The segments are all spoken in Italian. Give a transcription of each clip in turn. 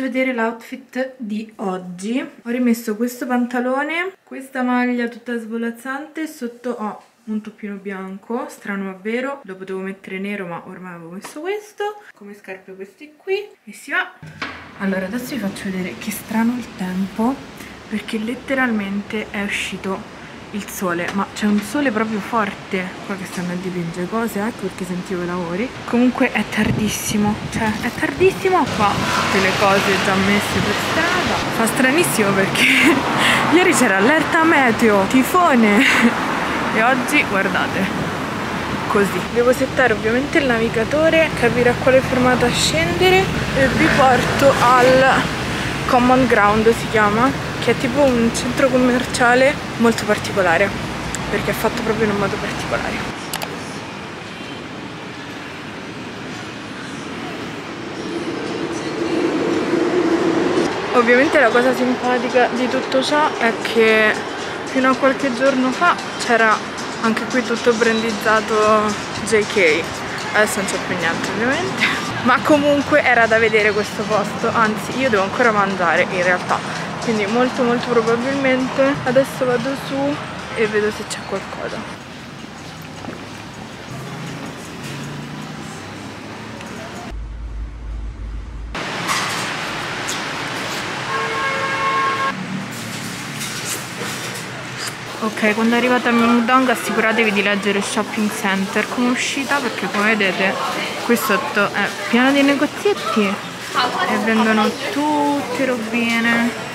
faccio vedere l'outfit di oggi. Ho rimesso questo pantalone, questa maglia tutta svolazzante, sotto ho un toppino bianco, strano ma vero, lo potevo mettere nero ma ormai avevo messo questo, come scarpe questi qui e si va. Allora adesso vi faccio vedere che strano il tempo perché letteralmente è uscito il sole, ma c'è un sole proprio forte. Qua che stanno a dipingere cose, ecco perché sentivo i lavori. Comunque è tardissimo, cioè è tardissimo qua, tutte le cose già messe per strada. Fa stranissimo perché ieri c'era allerta meteo, tifone. E oggi guardate così. Devo settare ovviamente il navigatore capire a quale fermata scendere e vi porto al common ground si chiama che è tipo un centro commerciale molto particolare perché è fatto proprio in un modo particolare. Ovviamente la cosa simpatica di tutto ciò è che fino a qualche giorno fa c'era anche qui tutto brandizzato JK adesso non c'è più niente ovviamente. Ma comunque era da vedere questo posto anzi io devo ancora mangiare in realtà quindi molto molto probabilmente adesso vado su e vedo se c'è qualcosa. Ok, quando arrivate a Myeongdong assicuratevi di leggere shopping center. Come uscita? Perché come vedete qui sotto è pieno di negozietti e vendono tutte robine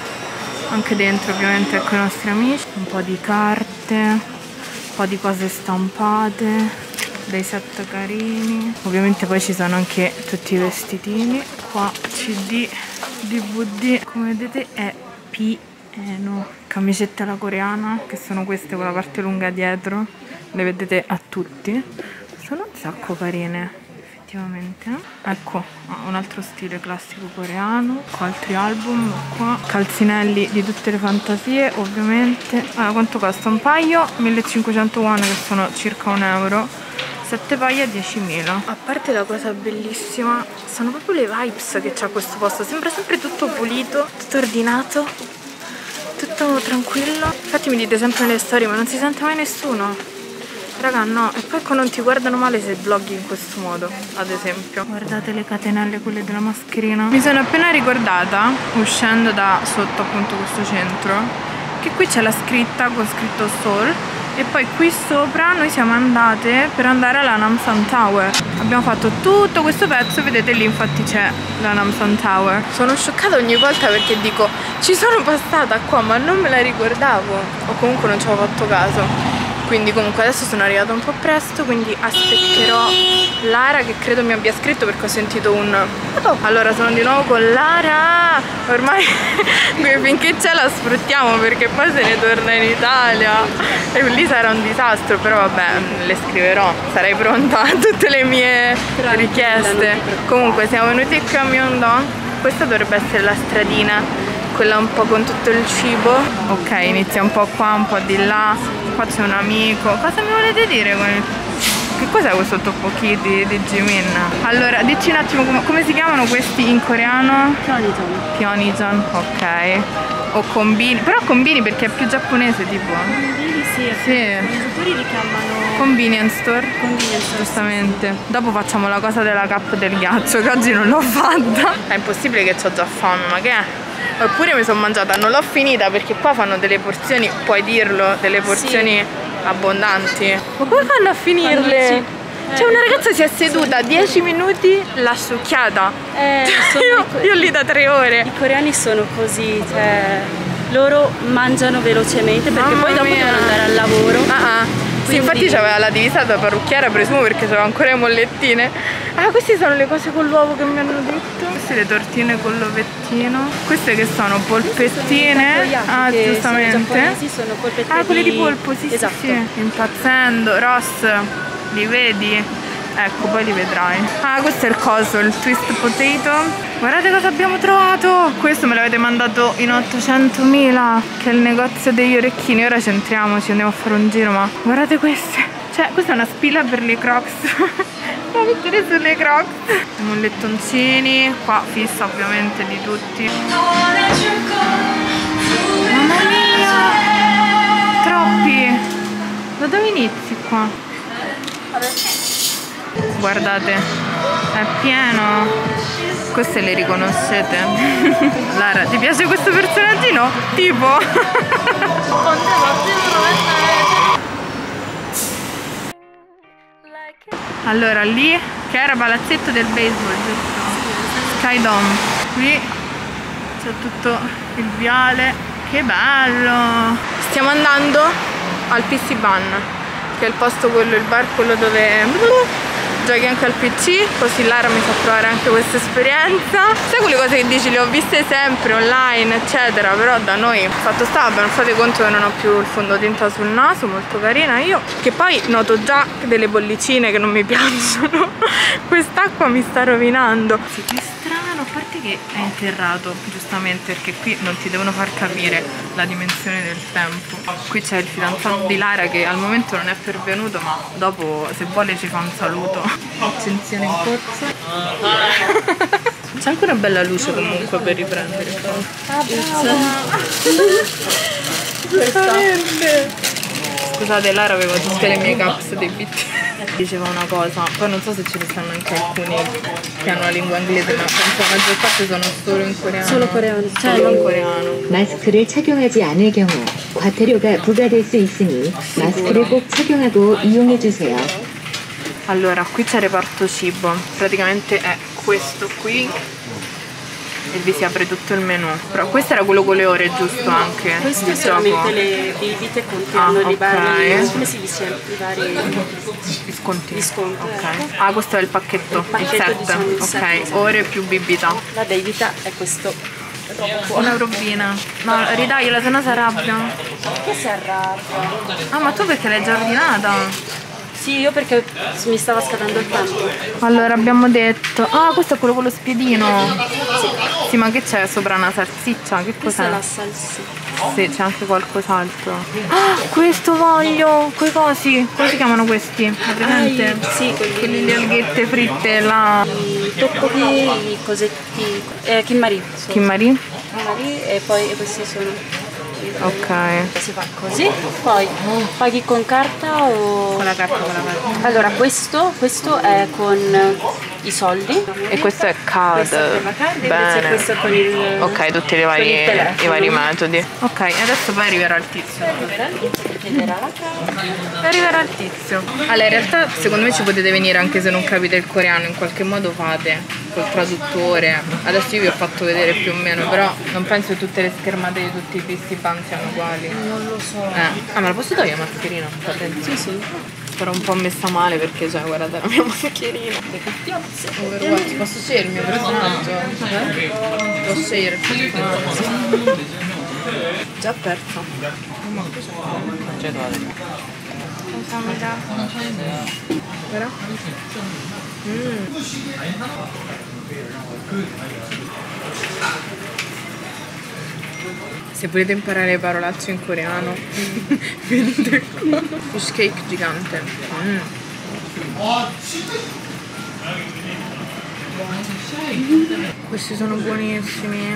anche dentro ovviamente con i nostri amici. Un po' di carte un po' di cose stampate dei set carini. Ovviamente poi ci sono anche tutti i vestitini. Qua cd dvd come vedete è pieno. Camisette alla coreana che sono queste con la parte lunga dietro. Le vedete a tutti. Sono un sacco carine effettivamente. Ecco un altro stile classico coreano qua altri album qua calzinelli di tutte le fantasie ovviamente. Allora quanto costa? Un paio 1500 won che sono circa un euro. 7 paia 10.000 a parte la cosa bellissima sono proprio le vibes che c'ha questo posto. Sembra sempre tutto pulito tutto ordinato tutto tranquillo. Infatti mi dite sempre nelle storie ma non si sente mai nessuno Raga no, e poi non ti guardano male se vloggi in questo modo, ad esempio. Guardate le catenelle, quelle della mascherina. Mi sono appena ricordata, uscendo da sotto appunto questo centro, che qui c'è la scritta con scritto Soul e poi qui sopra noi siamo andate per andare alla Namsan Tower abbiamo fatto tutto questo pezzo vedete lì infatti c'è la Namsan Tower sono scioccata ogni volta perché dico ci sono passata qua ma non me la ricordavo o comunque non ci avevo fatto caso quindi comunque adesso sono arrivata un po' presto quindi aspetterò Lara che credo mi abbia scritto perché ho sentito un oh. allora sono di nuovo con Lara ormai finché c'è la sfruttiamo perché poi se ne torna in Italia. E lì sarà un disastro però vabbè le scriverò sarei pronta a tutte le mie richieste. comunque siamo venuti a Myeongdong. Questa dovrebbe essere la stradina quella un po' con tutto il cibo. Ok inizia un po' qua un po' di là qua c'è un amico cosa mi volete dire con il che cos'è questo tteokbokki di, di Jimin? Allora, dici un attimo com come si chiamano questi in coreano? Pionijan. Pionijan, ok. O combini, però combini perché è più giapponese tipo. Combini sì, sì. i giocatori li chiamano Convenience store. Convenience store. Giustamente. Dopo facciamo la cosa della cap del ghiaccio che oggi non l'ho fatta. È impossibile che ho già fame, ma che è? Oppure mi sono mangiata, non l'ho finita perché qua fanno delle porzioni, puoi dirlo, delle porzioni sì. abbondanti. Ma come fanno a finirle? Sì. Cioè una ragazza si è seduta 10 minuti, l'ha succhiata. Eh, io, io lì da 3 ore. I coreani sono così, cioè loro mangiano velocemente perché Mamma poi dopo mia. devono andare al lavoro. Ah ah. Sì, infatti c'aveva la divisa da parrucchiera, presumo perché c'aveva ancora le mollettine. Ah, queste sono le cose con l'uovo che mi hanno detto. Queste le tortine con l'ovettino. Queste che sono polpettine. Ah, giustamente. Sono, sono polpettine. Ah, quelle di polpo, sì, esatto. sì, sì. Impazzendo. Ross, li vedi? Ecco, poi li vedrai. Ah, questo è il coso, il twist potato. Guardate cosa abbiamo trovato! Questo me l'avete mandato in 800.000, che è il negozio degli orecchini. Ora centriamoci, andiamo a fare un giro, ma guardate queste. Cioè, questa è una spilla per le crocs. da mettere sulle crocs mollettoncini qua fissa ovviamente di tutti mamma mia troppi da dove inizi qua? Guardate è pieno. Queste le riconoscete? Lara ti piace questo personaggino? tipo. Allora lì che era palazzetto del baseball giusto? Sky Dome. Qui c'è tutto il viale. Che bello! Stiamo andando al PC Ban che è il posto quello, il bar quello dove giochi anche al PC così Lara mi fa provare anche questa esperienza. Sai quelle cose che dici le ho viste sempre online eccetera però da noi fatto sta non fate conto che non ho più il fondotinta sul naso molto carina. Io che poi noto già delle bollicine che non mi piacciono. Quest'acqua mi sta rovinando. Sì, a parte che è interrato giustamente perché qui non ti devono far capire la dimensione del tempo. Qui c'è il fidanzato di Lara che al momento non è pervenuto ma dopo se vuole ci fa un saluto. Accensione in corso. C'è anche una bella luce comunque per riprendere. Ah scusate Lara aveva tutte le mie caps dei BT diceva una cosa poi non so se ce ne stanno anche alcuni che hanno la lingua inglese ma penso la maggior parte sono solo in coreano solo coreano cioè solo in coreano 마스크를 착용하지 않을 경우 과태료가 부과될 수 있으니 마스크를 꼭 착용하고 이용해 주세요. Allora, qui c'è reparto cibo, praticamente è questo qui e vi si apre tutto il menù. Però questo era quello con le ore, giusto anche? Queste di sono le bibite Ah, contengono i ok. vari, come si dice, i vari Sconti. Disconti, Ok. ecco. Ah, questo è il pacchetto, il, pacchetto, set. diciamo, il ok, set, ore più bibita. La bibita è questo Una robina. No, ridagliela, se no si arrabbia. che si arrabbia. Ah, ma tu perché l'hai già ordinata? Sì, io perché mi stava scadendo il tempo. Allora abbiamo detto Ah questo è quello con lo spiedino Sì ma che c'è sopra una salsiccia? Che cos'è? la salsiccia. Sì c'è anche qualcos'altro Ah questo voglio Quei cosi Come si chiamano questi? Hai presente? Ah, sì, quelli- Quelli le alghette fritte là I toccopi, i cosetti, eh, Kimari. Kimari? Kimari e poi questi sono. Ok. Si fa così, poi paghi con carta o... Con la carta con la carta. Allora questo, questo è con i soldi. E questo è card Bene questo con il... Ok tutti i vari, con il telefono. i vari metodi Ok adesso poi arriverà il tizio Chiederà la carta. Arriverà il tizio. Allora, in realtà secondo me ci potete venire anche se non capite il coreano, in qualche modo fate col traduttore. Adesso io vi ho fatto vedere più o meno, però non penso che tutte le schermate di tutti i visti pan siano uguali. Non lo so. Eh. Ah, me la posso togliere la mascherina? Sì, sì. Sarò un po' messa male perché, cioè, guardate la mia mascherina. Overwatch, posso scegliere il mio personaggio? Eh? Posso scegliere il personaggio? Già perso. Però? Mm. Se volete imparare le parolacce in coreano, venite qua. Fish cake gigante. Mm. Questi sono buonissimi.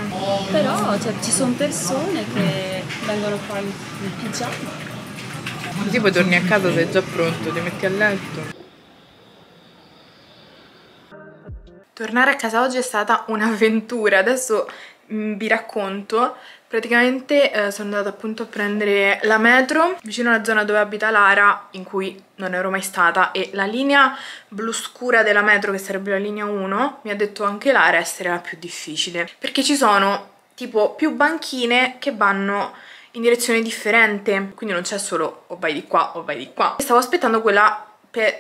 Però cioè, ci sono persone che vengono qua in, pigiama. Così poi torni a casa, sei già pronto, ti metti a letto. Tornare a casa oggi è stata un'avventura. Adesso vi racconto. Praticamente eh, sono andata appunto a prendere la metro vicino alla zona dove abita Lara, in cui non ero mai stata, e la linea blu scura della metro, che sarebbe la linea 1, mi ha detto anche Lara essere la più difficile. Perché ci sono tipo più banchine che vanno in direzione differente, quindi non c'è solo o vai di qua o vai di qua. Stavo aspettando quella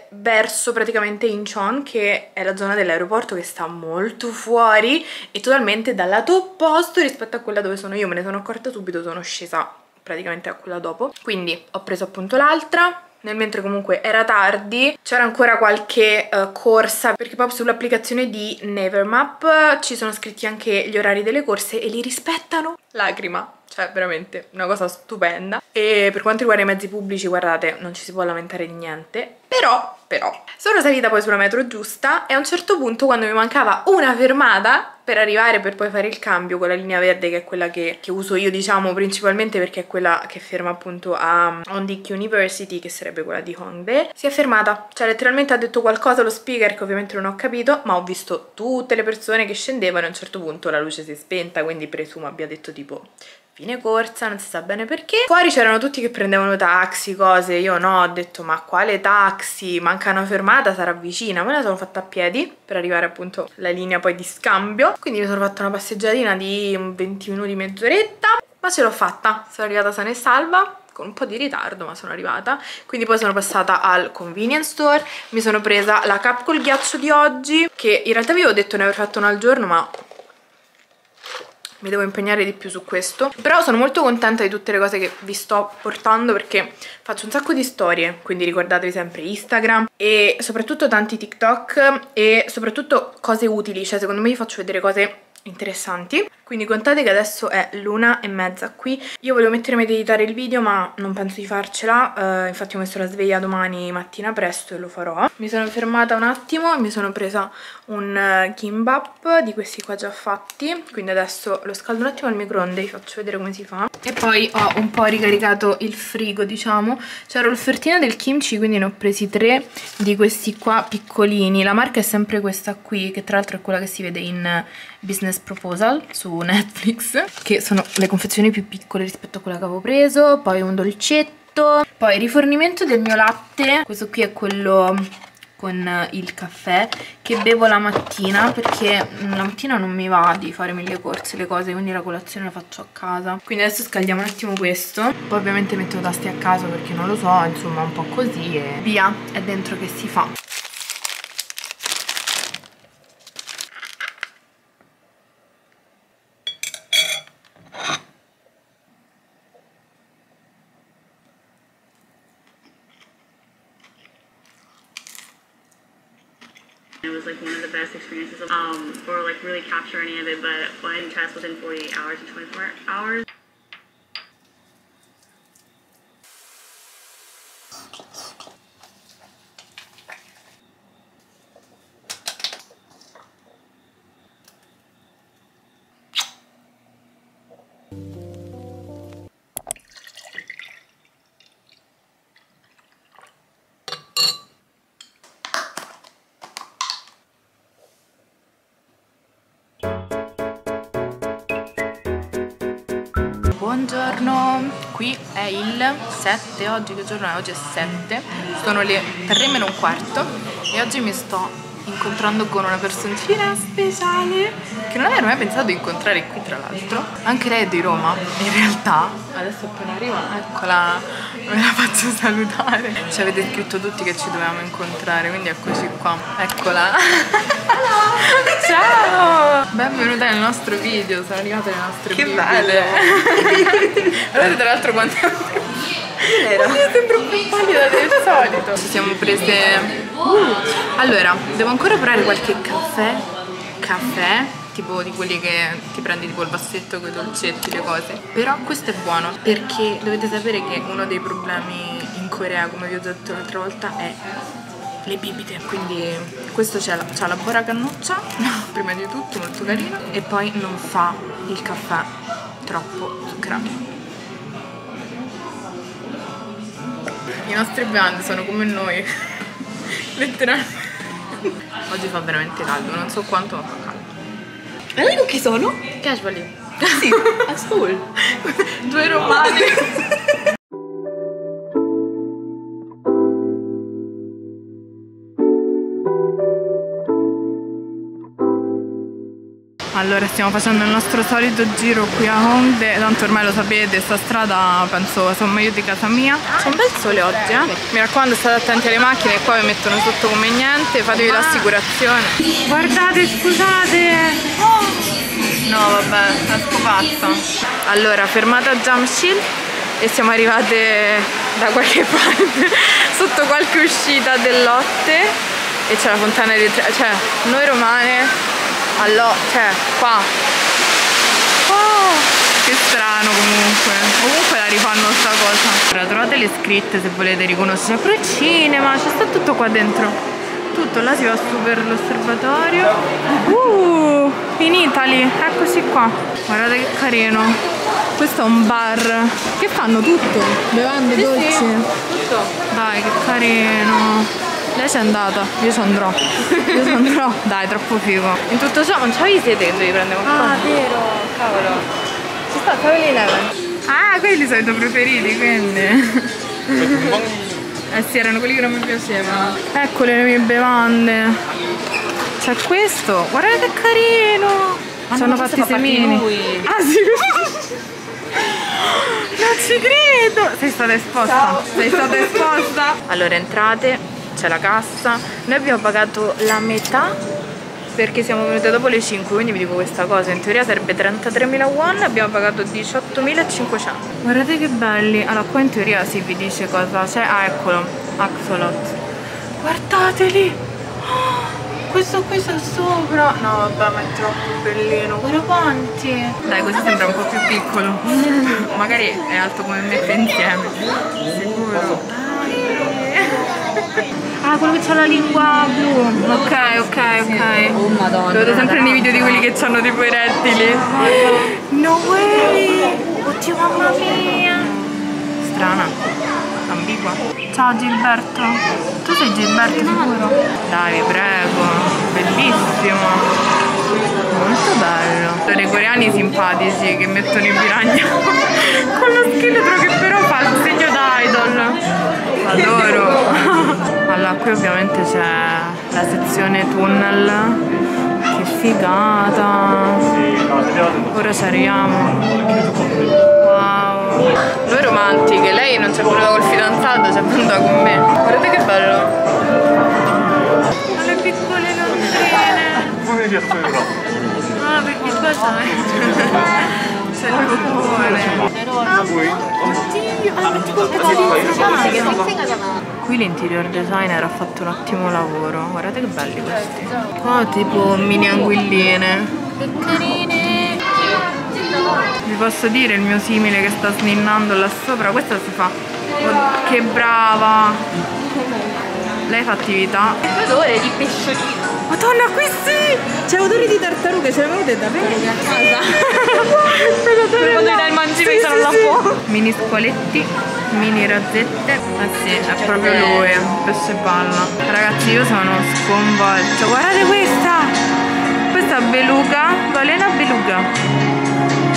verso praticamente Incheon, che è la zona dell'aeroporto che sta molto fuori e totalmente dal lato opposto rispetto a quella dove sono io. Me ne sono accorta subito, sono scesa praticamente a quella dopo. Quindi ho preso appunto l'altra. Nel mentre comunque era tardi, c'era ancora qualche eh, corsa perché proprio sull'applicazione di Nevermap ci sono scritti anche gli orari delle corse e li rispettano. Lacrima cioè veramente una cosa stupenda. E per quanto riguarda i mezzi pubblici, guardate, non ci si può lamentare di niente. Però, però, sono salita poi sulla metro giusta e a un certo punto quando mi mancava una fermata per arrivare per poi fare il cambio con la linea verde che è quella che, che uso io diciamo principalmente perché è quella che ferma appunto a Ondik University che sarebbe quella di Hongdae si è fermata, cioè letteralmente ha detto qualcosa lo speaker che ovviamente non ho capito ma ho visto tutte le persone che scendevano e a un certo punto la luce si è spenta quindi presumo abbia detto tipo fine corsa, non si sa bene perché. Fuori c'erano tutti che prendevano taxi, cose, io no, ho detto ma quale taxi? Manca una fermata, sarà vicina. Me la sono fatta a piedi per arrivare appunto alla linea poi di scambio. Quindi mi sono fatta una passeggiatina di 20 minuti, mezz'oretta, ma ce l'ho fatta. Sono arrivata sana e salva, con un po' di ritardo ma sono arrivata quindi poi sono passata al convenience store mi sono presa la cap col ghiaccio di oggi che in realtà vi avevo detto ne aver fatto una al giorno ma mi devo impegnare di più su questo. Però sono molto contenta di tutte le cose che vi sto portando perché faccio un sacco di storie quindi ricordatevi sempre Instagram e soprattutto tanti TikTok e soprattutto cose utili cioè secondo me vi faccio vedere cose interessanti. Quindi contate che adesso è l'una e mezza qui. Io volevo mettermi ad editare il video ma non penso di farcela. Uh, infatti ho messo la sveglia domani mattina presto e lo farò. Mi sono fermata un attimo e mi sono presa un uh, kimbap di questi qua già fatti. Quindi adesso lo scaldo un attimo al microonde vi faccio vedere come si fa. E poi ho un po' ricaricato il frigo diciamo. C'era l'offertina del kimchi quindi ne ho presi tre di questi qua piccolini. La marca è sempre questa qui che tra l'altro è quella che si vede in Business Proposal su Netflix che sono le confezioni più piccole rispetto a quella che avevo preso poi un dolcetto poi rifornimento del mio latte. Questo qui è quello con il caffè che bevo la mattina perché la mattina non mi va di fare mille corse le cose quindi la colazione la faccio a casa. Quindi adesso scaldiamo un attimo questo. Poi ovviamente metto tasti a caso perché non lo so insomma un po' così e via è dentro che si fa experiences um, or like really capture any of it, but flying test within 48 hours and 24 hours. Buongiorno, qui è il 7, oggi che giorno è? Oggi è 7, sono le 3 meno un quarto e oggi mi sto incontrando con una personcina speciale che non avevo mai pensato di incontrare qui tra l'altro. Anche lei è di Roma in realtà. Adesso appena arriva eccola me la faccio salutare. Ci avete scritto tutti che ci dovevamo incontrare quindi eccoci qua. Eccola. Ciao. Benvenuta nel nostro video sono arrivate le nostre Che bibite. guardate tra l'altro quanto Era. io sembro più pallida del solito. Ci siamo prese... Uh, allora, devo ancora provare qualche caffè. Caffè, tipo di quelli che ti prendi tipo il vassetto con i dolcetti, le cose. Però questo è buono, perché dovete sapere che uno dei problemi in Corea, come vi ho detto l'altra volta, è le bibite. Quindi questo c'ha la, la bora cannuccia, prima di tutto, molto carino. E poi non fa il caffè troppo zuccherato. I nostri band sono come noi, letteralmente. Oggi fa veramente caldo, non so quanto ma fa caldo. Vedi con chi sono? Casually. Sì, a school. Due romani. Allora stiamo facendo il nostro solito giro qui a Hongdae, tanto ormai lo sapete, sta strada penso insomma io di casa mia. C'è un bel sole oggi eh. Mi raccomando state attenti alle macchine qua vi mettono sotto come niente, fatevi l'assicurazione. Guardate, scusate! No vabbè, è scopazza. Allora, fermata a Jamshid e siamo arrivate da qualche parte, sotto qualche uscita del Lotte e c'è la fontana di Tre, cioè noi romane allora, cioè, qua. Oh, Che strano comunque. Comunque la rifanno sta cosa. Ora trovate le scritte se volete riconoscere. Pure il cinema, c'è sta tutto qua dentro. Tutto, là si va su per l'osservatorio. Uh, in Italy, eccoci qua. Guardate che carino. Questo è un bar. Che fanno tutto? Bevande, dolci. Tutto. Dai, che carino. Lei c'è andata, io ci andrò. Io ci andrò. Dai, troppo figo. In tutto ciò non c'avevi siete che dovevi prendere qualcosa? Ah, vero, cavolo. Ci sta 7-Eleven. Ah, quelli sono i tuoi preferiti, quindi. eh sì, erano quelli che non mi piacevano. Ecco le mie bevande. C'è questo. Guarda che carino. Ci hanno fatti i semini. Ah sì. Non ci credo! Sei stata esposta? Sei stata esposta? Allora entrate, c'è la cassa. Noi abbiamo pagato la metà perché siamo venute dopo le 5, quindi vi dico questa cosa. In teoria sarebbe 33.000 won, abbiamo pagato 18.500. Guardate che belli. Allora qua in teoria si vi dice cosa c'è. Ah, eccolo, Axolot. Guardateli! Oh, questo qui sta sopra. No, vabbè, ma è troppo bellino. Guarda quanti. Dai, così sembra un po' più piccolo. Magari è alto come me insieme. Sicuro. Ah, quello che ha la lingua blu. Ok, ok, ok. Oh, madonna. Lo vedo sempre nei video di quelli che hanno tipo i rettili. No way! Oddio, mamma mia! Strana. Ambigua. Ciao Gilberto. Tu sei Gilberto sicuro? Dai, prego. Bellissimo. Molto bello. Sono i coreani simpatici che mettono i piragna con lo scheletro che però fa il segno da idol. Adoro. Allora, qui ovviamente c'è la sezione tunnel. Che figata. Ora ci arriviamo. Wow. Due romantiche. Lei non c'è venuta col fidanzato, c'è venuta con me. Guardate che bello. Ma le piccole londrine. Ah, perché qua c'è. C'è il cupone. Oddio, ah, metti quel pezzo Qui l'interior designer ha fatto un ottimo lavoro. Guardate che belli questi. Qua tipo mini anguilline. Che carine. Vi posso dire il mio simile che sta sninnando là sopra? Questa si fa. Oh, che brava. Lei fa attività. Odore di pesciolino. Madonna, qui sì! C'è odore di tartaruga, ce l'avete davvero a casa? Dai il mangime Sì, sì, là sì. Mini squaletti, mini razzette. Eh sì, è proprio lui, pesce palla. Ragazzi, io sono sconvolta. Guardate questa! Questa beluga, balena beluga.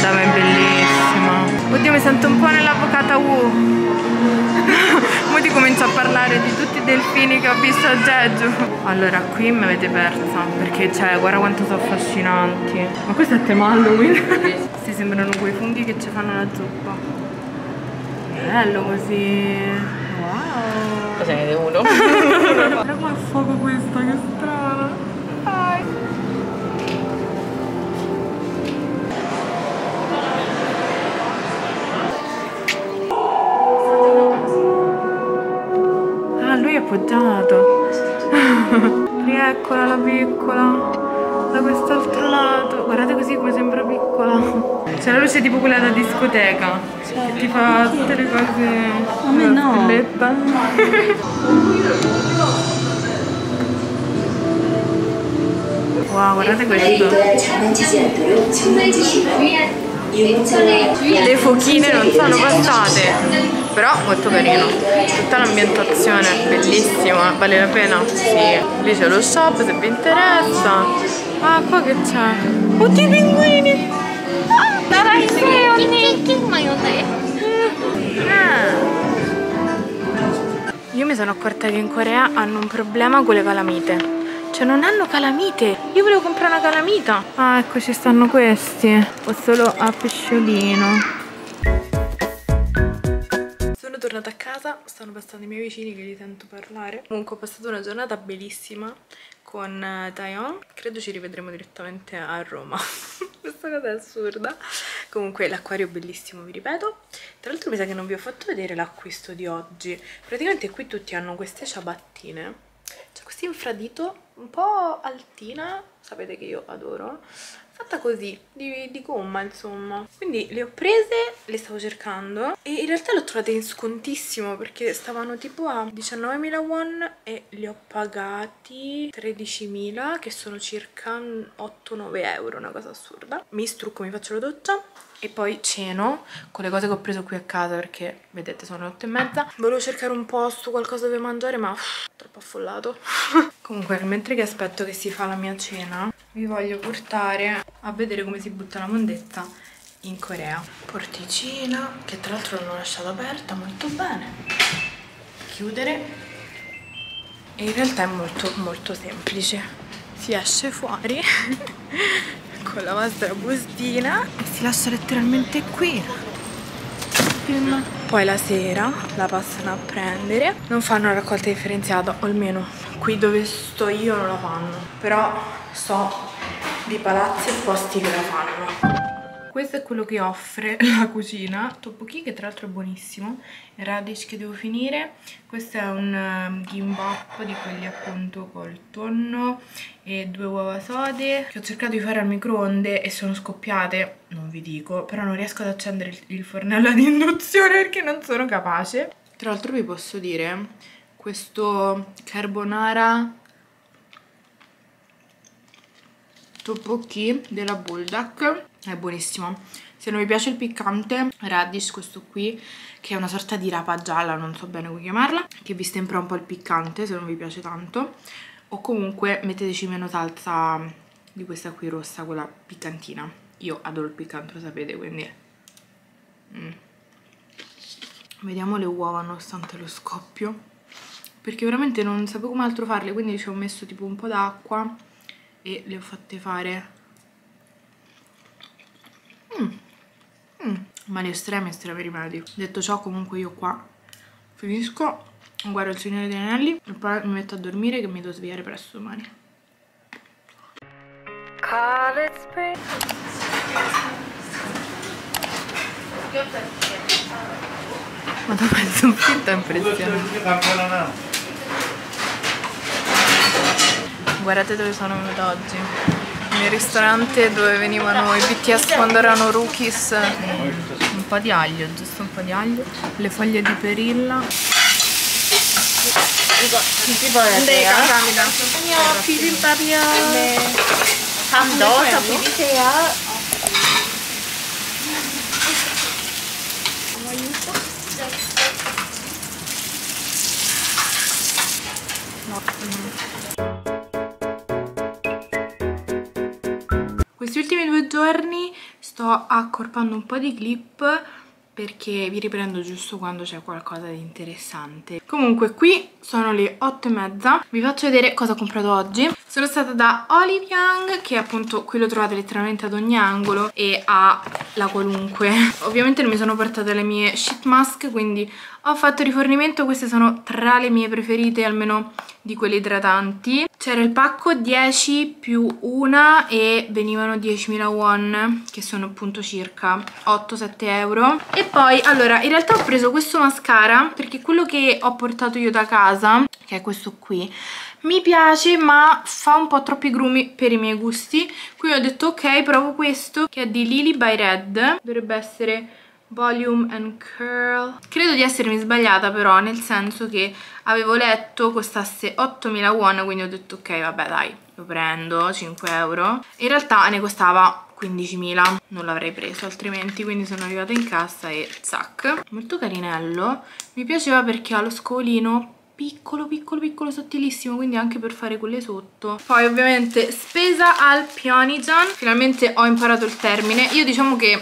Dai, ma è bellissima. Oddio, mi sento un po' nell'avvocata Wu. Mo ti comincio a parlare di tutti i delfini che ho visto a Jeju. Allora, qui mi avete persa, perché cioè, guarda quanto sono affascinanti. Ma questo è tema Halloween. si sembrano quei funghi che ci fanno la zuppa. Bello così. Wow. Cosa ne uno? Guarda come fuoco questa, che strana. Dai. Ah, lui è appoggiato. Rieccola la piccola. Da quest'altro lato. Guardate così come sembra piccola. C'è la luce tipo quella da discoteca. Che ti fa tutte le cose. A me no. Wow, guardate questo. Le fochine non sono passate, però molto carino. Tutta l'ambientazione è bellissima, vale la pena? Sì. Lì c'è lo shop se vi interessa. Ah, qua che c'è? Oddio i pinguini! Ah. Io mi sono accorta che in Corea hanno un problema con le calamite. Cioè non hanno calamite. Io volevo comprare una calamita. Ah, ecco ci stanno questi. Ho solo a pesciolino. Sono tornata a casa, stanno passando i miei vicini che li sento parlare. Comunque ho passato una giornata bellissima con eh, Taeyeon. Credo ci rivedremo direttamente a Roma. Questa cosa è assurda. Comunque l'acquario è bellissimo, vi ripeto. Tra l'altro mi sa che non vi ho fatto vedere l'acquisto di oggi. Praticamente qui tutti hanno queste ciabattine. C'è questo infradito un po' altina, sapete che io adoro, fatta così, di, di gomma insomma. Quindi le ho prese, le stavo cercando e in realtà le ho trovate in scontissimo perché stavano tipo a 19.000 won e li ho pagati 13.000 che sono circa 8-9 euro, una cosa assurda. Mi strucco, mi faccio la doccia e poi ceno con le cose che ho preso qui a casa perché vedete sono le otto e mezza. Volevo cercare un posto qualcosa dove mangiare ma uff, troppo affollato. Comunque mentre che aspetto che si fa la mia cena vi voglio portare a vedere come si butta la mondezza in Corea. Porticina che tra l'altro l'hanno lasciata aperta molto bene. Chiudere. E in realtà è molto molto semplice. Si esce fuori con la vostra bustina. E si lascia letteralmente qui. Poi la sera la passano a prendere. Non fanno una raccolta differenziata o almeno qui dove sto io non la fanno. Però so di palazzi e posti che la fanno questo è quello che offre la cucina. Tteokbokki che tra l'altro è buonissimo. Radish che devo finire. Questo è un gimbap di quelli appunto col tonno e due uova sode che ho cercato di fare al microonde e sono scoppiate non vi dico però non riesco ad accendere il fornello ad induzione perché non sono capace. Tra l'altro vi posso dire questo carbonara tteokbokki della Bulldog è buonissimo. Se non vi piace il piccante radish questo qui che è una sorta di rapa gialla non so bene come chiamarla che vi stempera un po' il piccante se non vi piace tanto. O comunque metteteci meno salsa di questa qui rossa quella piccantina. Io adoro il piccante lo sapete quindi mm. vediamo le uova nonostante lo scoppio. Perché veramente non sapevo come altro farle quindi ci ho messo tipo un po' d'acqua e le ho fatte fare. Mm. Mm. ma ne estremi estremi rimedi. Detto ciò comunque io qua finisco guardo il Signore degli Anelli e poi mi metto a dormire che mi devo svegliare presto domani. Ma da mezzo un finta impressionante guardate dove sono venuta oggi nel ristorante dove venivano i BTS quando erano rookies un po' di aglio, giusto un po' di aglio le foglie di perilla 네, 감사합니다. 아니요, 비빔밥이요. 네. 밥 넣어서 비비세요. Questi sto accorpando un po' di clip perché vi riprendo giusto quando c'è qualcosa di interessante. Comunque qui sono le 8 e mezza, vi faccio vedere cosa ho comprato oggi. Sono stata da Olive Young, che appunto qui lo trovate letteralmente ad ogni angolo e ha la qualunque. Ovviamente non mi sono portate le mie sheet mask, quindi ho fatto rifornimento, queste sono tra le mie preferite, almeno di quelle idratanti. C'era il pacco 10 più una e venivano 10.000 won, che sono appunto circa 8-7 euro. E poi, allora, in realtà ho preso questo mascara, perché quello che ho portato io da casa, che è questo qui, mi piace ma fa un po' troppi grumi per i miei gusti. Quindi ho detto ok, provo questo, che è di Lily by Red. Dovrebbe essere Volume and Curl. Credo di essermi sbagliata però, nel senso che avevo letto costasse 8.000 won, quindi ho detto ok, vabbè dai, lo prendo, 5 euro. In realtà ne costava 15.000, non l'avrei preso altrimenti, quindi sono arrivata in cassa e zac. Molto carinello, mi piaceva perché ha lo scolino piccolo piccolo piccolo sottilissimo quindi anche per fare quelle sotto poi ovviamente spesa al Pionijan finalmente ho imparato il termine io diciamo che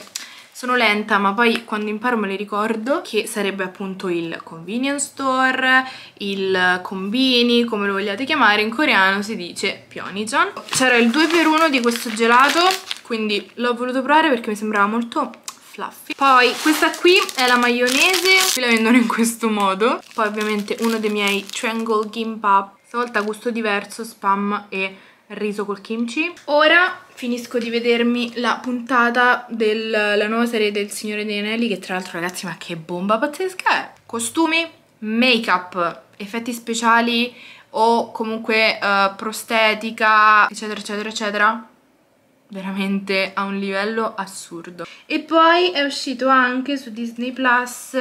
sono lenta ma poi quando imparo me le ricordo che sarebbe appunto il convenience store, il combini, come lo vogliate chiamare, in coreano si dice Pionijan. C'era il 2x1 di questo gelato, quindi l'ho voluto provare perché mi sembrava molto fluffy. Poi questa qui è la maionese, qui la vendono in questo modo. Poi ovviamente uno dei miei triangle gimbap, stavolta gusto diverso, spam e riso col kimchi. Ora finisco di vedermi la puntata della nuova serie del Signore dei Anelli, che tra l'altro ragazzi ma che bomba pazzesca è! Costumi, make-up, effetti speciali, o comunque uh, prostetica, eccetera, eccetera, eccetera veramente a un livello assurdo. E poi è uscito anche su Disney Plus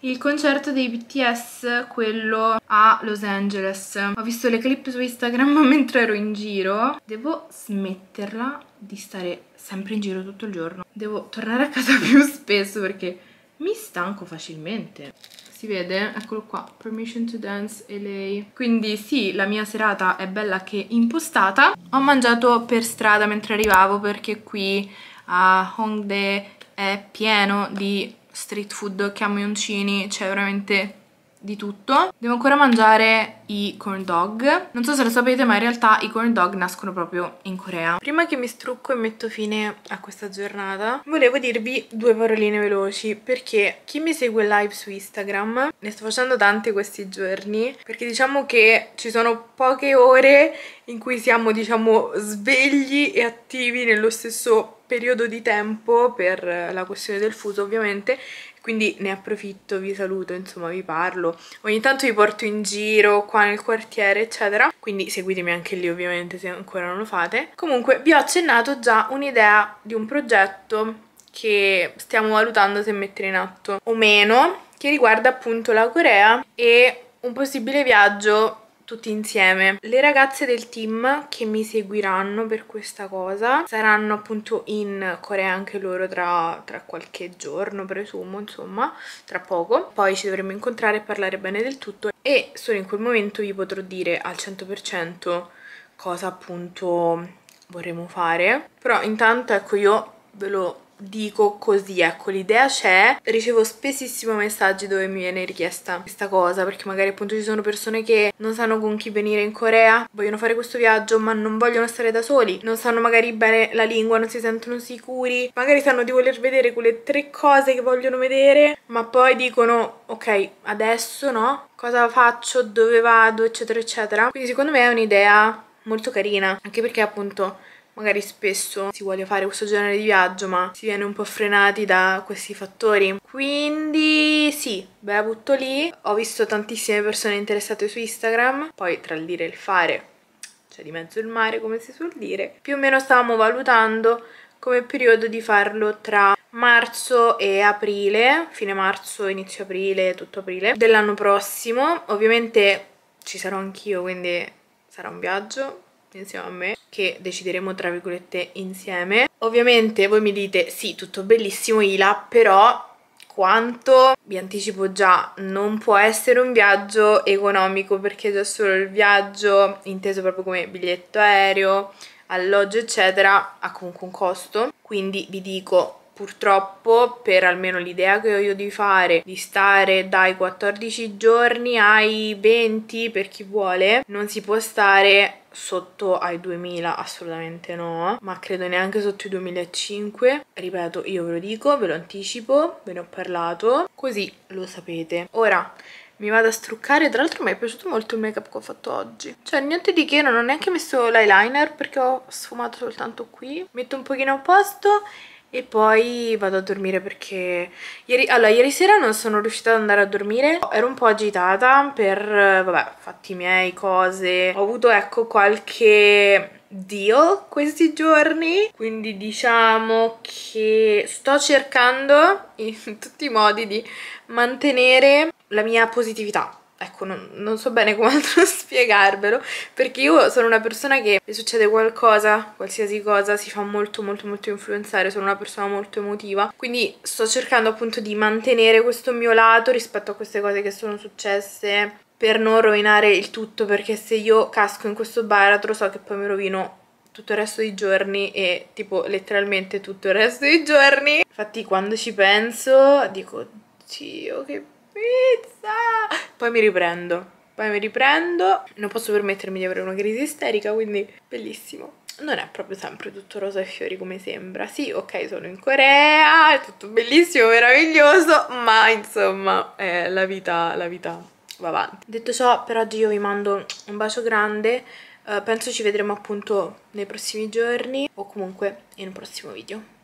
il concerto dei BTS, quello a Los Angeles. Ho visto le clip su Instagram mentre ero in giro. Devo smetterla di stare sempre in giro tutto il giorno. Devo tornare a casa più spesso perché mi stanco facilmente. Si vede? Eccolo qua, Permission to Dance LA. Quindi sì, la mia serata è bella che impostata. Ho mangiato per strada mentre arrivavo perché qui a Hongdae è pieno di street food, camioncini, c'è veramente di tutto. Devo ancora mangiare i corn dog. Non so se lo sapete, ma in realtà i corn dog nascono proprio in Corea. Prima che mi strucco e metto fine a questa giornata, volevo dirvi due paroline veloci, perché chi mi segue live su Instagram, ne sto facendo tante questi giorni, perché diciamo che ci sono poche ore in cui siamo, diciamo, svegli e attivi nello stesso periodo di tempo per la questione del fuso ovviamente quindi ne approfitto, vi saluto, insomma vi parlo. Ogni tanto vi porto in giro qua nel quartiere eccetera. Quindi seguitemi anche lì ovviamente se ancora non lo fate. Comunque vi ho accennato già un'idea di un progetto che stiamo valutando se mettere in atto o meno che riguarda appunto la Corea e un possibile viaggio tutti insieme. Le ragazze del team che mi seguiranno per questa cosa saranno appunto in Corea anche loro tra, tra qualche giorno, presumo, insomma, tra poco. Poi ci dovremo incontrare e parlare bene del tutto e solo in quel momento vi potrò dire al 100% cosa appunto vorremmo fare. Però intanto ecco io ve lo dico così, ecco l'idea c'è, ricevo spessissimo messaggi dove mi viene richiesta questa cosa perché magari appunto ci sono persone che non sanno con chi venire in Corea, vogliono fare questo viaggio ma non vogliono stare da soli, non sanno magari bene la lingua, non si sentono sicuri, magari sanno di voler vedere quelle tre cose che vogliono vedere ma poi dicono ok adesso no, cosa faccio, dove vado? eccetera eccetera, quindi secondo me è un'idea molto carina anche perché appunto magari spesso si vuole fare questo genere di viaggio ma si viene un po' frenati da questi fattori. Quindi sì ve la butto lì. Ho visto tantissime persone interessate su Instagram. Poi tra il dire e il fare c'è di mezzo il mare come si suol dire. Più o meno stavamo valutando come periodo di farlo tra marzo e aprile fine marzo inizio aprile tutto aprile dell'anno prossimo. Ovviamente ci sarò anch'io quindi sarà un viaggio insieme a me che decideremo tra virgolette insieme. Ovviamente voi mi dite sì tutto bellissimo Ila però quanto? Vi anticipo già non può essere un viaggio economico perché già solo il viaggio inteso proprio come biglietto aereo alloggio eccetera ha comunque un costo. Quindi vi dico purtroppo per almeno l'idea che ho io di fare di stare dai 14 giorni ai 20 per chi vuole non si può stare sotto ai 2000 assolutamente no. Ma credo neanche sotto i 2005 ripeto io ve lo dico ve lo anticipo ve ne ho parlato. Così lo sapete. Ora mi vado a struccare. Tra l'altro mi è piaciuto molto il make up che ho fatto oggi. Cioè niente di che non ho neanche messo l'eyeliner perché ho sfumato soltanto qui. Metto un pochino a posto e poi vado a dormire perché ieri, allora, ieri sera non sono riuscita ad andare a dormire. Ero un po' agitata per vabbè fatti miei cose. Ho avuto ecco qualche deal questi giorni. Quindi diciamo che sto cercando in tutti i modi di mantenere la mia positività ecco non, non, so bene come spiegarvelo perché io sono una persona che se succede qualcosa qualsiasi cosa si fa molto molto molto influenzare sono una persona molto emotiva quindi sto cercando appunto di mantenere questo mio lato rispetto a queste cose che sono successe per non rovinare il tutto perché se io casco in questo baratro so che poi mi rovino tutto il resto dei giorni e tipo letteralmente tutto il resto dei giorni. Infatti quando ci penso dico Dio che pizza! Poi mi riprendo. Poi mi riprendo. Non posso permettermi di avere una crisi isterica, quindi bellissimo. Non è proprio sempre tutto rosa e fiori come sembra. Sì, ok, sono in Corea, è tutto bellissimo, meraviglioso, ma insomma, eh, la vita, la vita va avanti. Detto ciò, per oggi io vi mando un bacio grande. Uh, penso ci vedremo appunto nei prossimi giorni o comunque in un prossimo video.